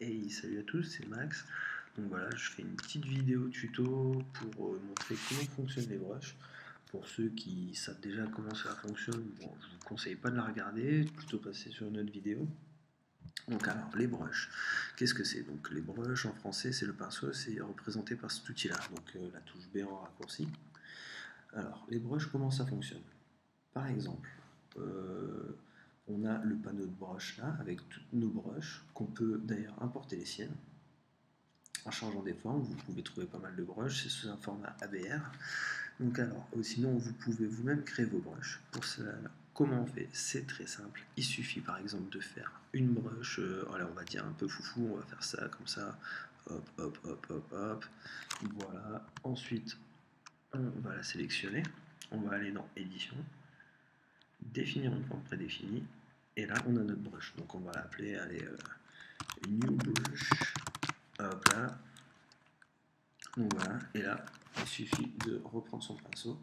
Hey, salut à tous, c'est Max. Donc voilà, je fais une petite vidéo tuto pour euh, montrer comment fonctionnent les brushes. Pour ceux qui savent déjà comment ça fonctionne, bon, je vous conseille pas de la regarder, plutôt passer sur une autre vidéo. Donc alors, les brushes, qu'est-ce que c'est? Donc les brushes en français, c'est le pinceau, c'est représenté par cet outil-là, donc euh, la touche B en raccourci. Alors, les brushes, comment ça fonctionne? Par exemple, euh, on a le panneau de brush là, avec toutes nos brushes, qu'on peut d'ailleurs importer les siennes. En changeant des formes, vous pouvez trouver pas mal de brushes, c'est sous un format ABR. Donc alors, sinon vous pouvez vous-même créer vos brushes. Pour cela, comment on fait? C'est très simple. Il suffit par exemple de faire une brush, euh, on va dire un peu foufou, on va faire ça comme ça, hop, hop, hop, hop, hop. Voilà. Ensuite, on va la sélectionner. On va aller dans édition, définir une forme prédéfinie, et là, on a notre brush. Donc, on va l'appeler, allez, euh, new brush. Hop là. Donc voilà. Et là, il suffit de reprendre son pinceau,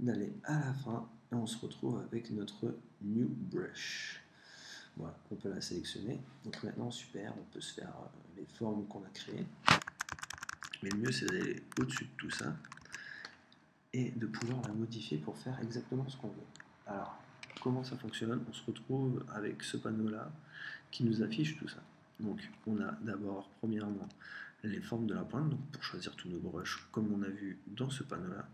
d'aller à la fin, et on se retrouve avec notre new brush. Voilà, on peut la sélectionner. Donc maintenant, super, on peut se faire euh, les formes qu'on a créées. Mais le mieux, c'est d'aller au-dessus de tout ça et de pouvoir la modifier pour faire exactement ce qu'on veut. Alors, comment ça fonctionne On se retrouve avec ce panneau-là qui nous affiche tout ça. Donc on a d'abord, premièrement, les formes de la pointe, donc pour choisir tous nos brushes, comme on a vu dans ce panneau-là.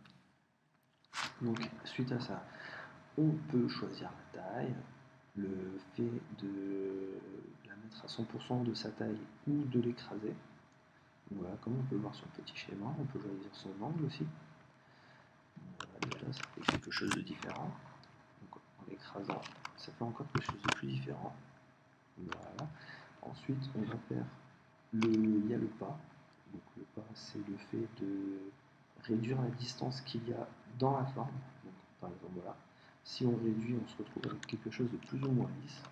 Donc suite à ça, on peut choisir la taille, le fait de la mettre à 100% de sa taille ou de l'écraser. Voilà, comme on peut voir sur le petit schéma, on peut choisir son angle aussi. Voilà, déjà ça fait quelque chose de différent écrasant, ça fait encore quelque chose de plus différent. Voilà. Ensuite, on va faire le, il le pas. Donc le pas, c'est le fait de réduire la distance qu'il y a dans la forme. Donc, par exemple, voilà. Si on réduit, on se retrouve avec quelque chose de plus ou moins lisse,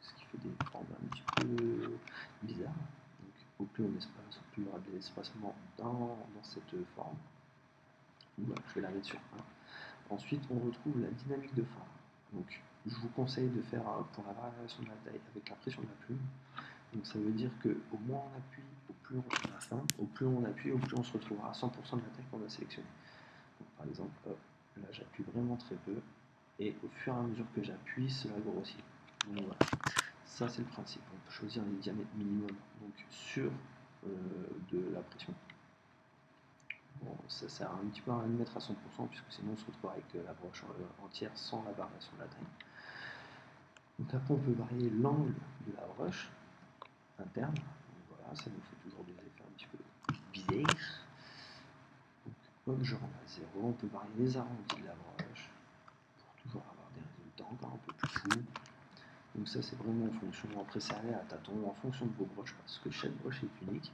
ce qui fait des formes un petit peu bizarres. Donc, au plus on espace, au plus il y aura de l'espacement dans, cette forme. Je vais la mettre sur 1. Ensuite, on retrouve la dynamique de forme. Donc, je vous conseille de faire pour la variation de la taille avec la pression de la plume. Donc, ça veut dire que au moins on appuie, au plus on au plus on appuie, au plus on se retrouvera à 100% de la taille qu'on a sélectionnée. Par exemple, là j'appuie vraiment très peu, et au fur et à mesure que j'appuie, cela grossit. Donc ça c'est le principe. On peut choisir les diamètres minimum donc sur euh, de la pression ça sert un petit peu à rien de mettre à 100% puisque sinon on se retrouve avec euh, la broche euh, entière sans la variation de la taille. Donc après on peut varier l'angle de la broche interne. voilà, ça nous fait toujours des effets un petit peu bizarres. Donc comme je rends à 0, on peut varier les arrondis de la broche pour toujours avoir des résultats encore un peu plus fous. Donc ça c'est vraiment en fonction, après ça à tâtons, en fonction de vos broches parce que chaque broche est unique.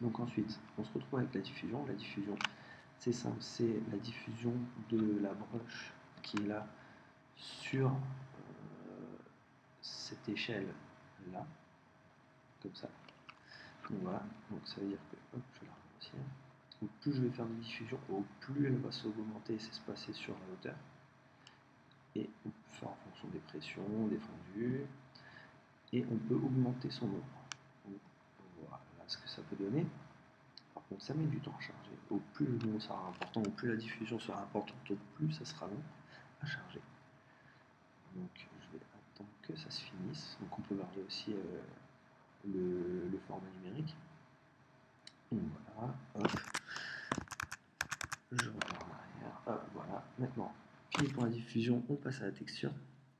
Donc ensuite, on se retrouve avec la diffusion. La diffusion, c'est simple, c'est la diffusion de la broche qui est là sur euh, cette échelle là, comme ça. Donc voilà, donc ça veut dire que. Au plus je vais faire une diffusion, au plus elle va s'augmenter et s'espacer sur la hauteur. Et on peut faire en fonction des pressions, des fondus. Et on peut augmenter son nombre ce que ça peut donner. Par contre, ça met du temps à charger. Au plus le nom sera important, au plus la diffusion sera importante, au plus ça sera long à charger. Donc, je vais attendre que ça se finisse. Donc, on peut varier aussi euh, le, format numérique. Voilà, hop. Je reviens en arrière. Hop, voilà. Maintenant, fini pour la diffusion, on passe à la texture.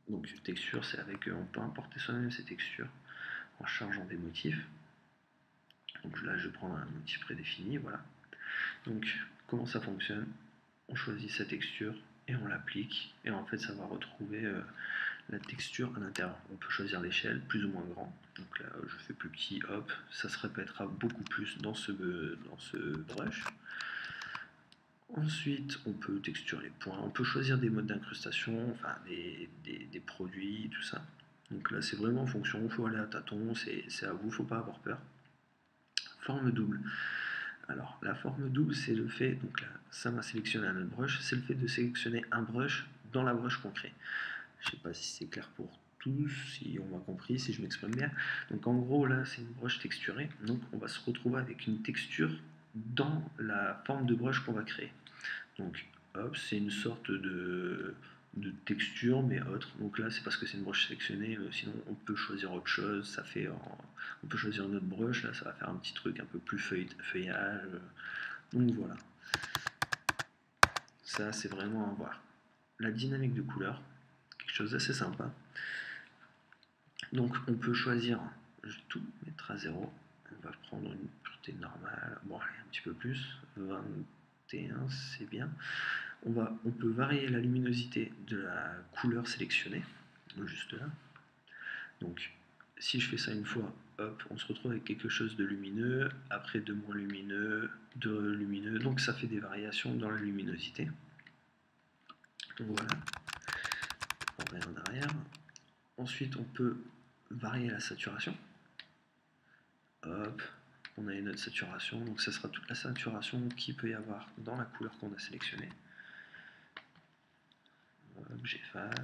Donc, texture, c'est avec, on peut importer soi-même ces textures en chargeant des motifs. Donc là, je prendre un outil prédéfini, voilà. Donc, comment ça fonctionne? On choisit sa texture et on l'applique. Et en fait, ça va retrouver euh, la texture à l'intérieur. On peut choisir l'échelle, plus ou moins grand. Donc là, je fais plus petit, hop, ça se répétera beaucoup plus dans ce, dans brush. Ensuite, on peut texturer les points, on peut choisir des modes d'incrustation, enfin des, des, produits, tout ça. Donc là, c'est vraiment en fonction, il faut aller à tâtons, c'est à vous, il ne faut pas avoir peur forme double. Alors, la forme double, c'est le fait, donc là, ça m'a sélectionné un brush, c'est le fait de sélectionner un brush dans la brush qu'on crée. Je sais pas si c'est clair pour tous si on m'a compris, si je m'exprime bien. Donc en gros là c'est une brush texturée, donc on va se retrouver avec une texture dans la forme de brush qu'on va créer. Donc hop, c'est une sorte de, de, texture mais autre. Donc là c'est parce que c'est une brush sélectionnée, euh, sinon on peut choisir autre chose, ça fait on peut choisir autre brush, là ça va faire un petit truc un peu plus feuillage. Donc voilà. Ça c'est vraiment à voir. La dynamique de couleur, quelque chose d'assez sympa. Donc on peut choisir, tout mettre à 0, on va prendre une pureté normale, bon allez un petit peu plus, 21 c'est bien. On, peut varier la luminosité de la couleur sélectionnée, juste là. Donc si je fais ça une fois, hop, on se retrouve avec quelque chose de lumineux, après de moins lumineux, de lumineux, donc ça fait des variations dans la luminosité. Donc voilà, on revient en. Ensuite, on peut varier la saturation. Hop, on a une autre saturation, donc ce sera toute la saturation qu'il peut y avoir dans la couleur qu'on a sélectionnée. J'efface.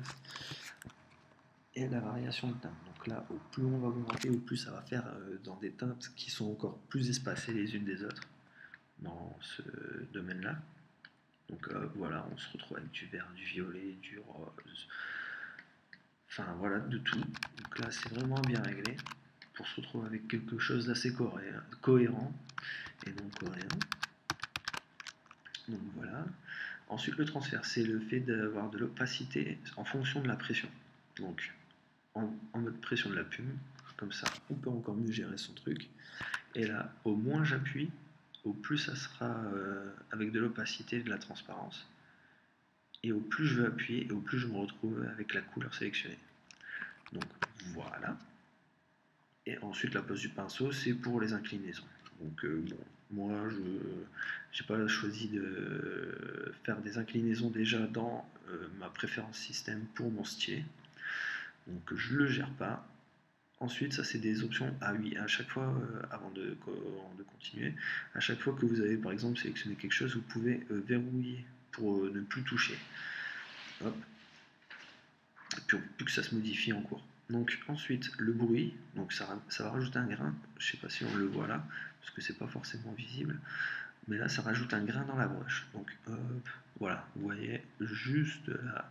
Et la variation de teinte. Donc là, au plus on va augmenter, au plus ça va faire euh, dans des teintes qui sont encore plus espacées les unes des autres dans ce domaine-là. Donc voilà, on se retrouve avec du vert, du violet, du rose, Enfin voilà, de tout. Donc là, c'est vraiment bien réglé pour se retrouver avec quelque chose d'assez cohérent et non coréen. Donc voilà. Ensuite, le transfert, c'est le fait d'avoir de l'opacité en fonction de la pression. Donc, en, mode pression de la plume, comme ça, on peut encore mieux gérer son truc. Et là, au moins j'appuie, au plus ça sera euh, avec de l'opacité et de la transparence. Et au plus je vais appuyer, et au plus je me retrouve avec la couleur sélectionnée. Donc voilà. Et ensuite la pose du pinceau, c'est pour les inclinaisons. Euh, moi je n'ai pas choisi de faire des inclinaisons déjà dans euh, ma préférence système pour mon stylet. Donc je le gère pas. Ensuite, ça c'est des options. Ah oui, à chaque fois, euh, avant de, de, continuer, à chaque fois que vous avez par exemple sélectionné quelque chose, vous pouvez verrouiller pour ne plus toucher. Hop, plus, que ça se modifie en cours. Donc ensuite le bruit, donc ça, va rajouter un grain, je sais pas si on le voit là, parce que c'est pas forcément visible, mais là ça rajoute un grain dans la broche. Donc voilà, vous voyez juste là,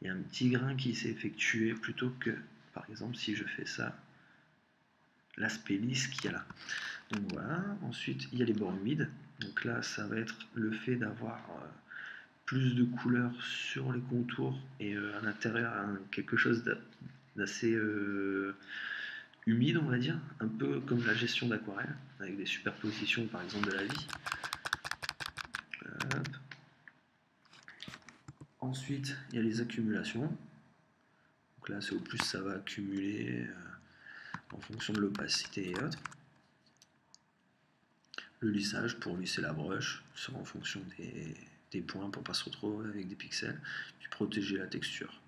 il y a un petit grain qui s'est effectué plutôt que, par exemple, si je fais ça, l'aspect lisse qu'il y a là. Donc voilà, ensuite il y a les bords humides, donc là ça va être le fait d'avoir euh, plus de couleurs sur les contours et euh, à l'intérieur quelque chose d'assez euh, humide on va dire, un peu comme la gestion d'aquarelle, avec des superpositions par exemple de la vie. Ensuite il y a les accumulations, donc là c'est au plus ça va accumuler euh, en fonction de l'opacité et autres. Le lissage pour lisser la broche, sera en fonction des, des points pour pas se retrouver avec des pixels, puis protéger la texture.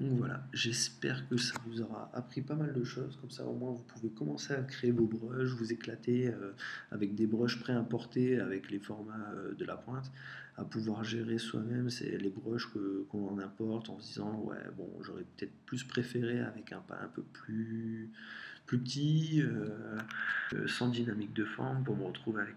Donc voilà, j'espère que ça vous aura appris pas mal de choses, comme ça au moins vous pouvez commencer à créer vos brushes, vous éclater euh, avec des brushes pré-importés avec les formats euh, de la pointe, à pouvoir gérer soi-même les brushes qu'on importe en se disant ouais bon j'aurais peut-être plus préféré avec un pas un peu plus, plus petit, euh, sans dynamique de forme pour me retrouver avec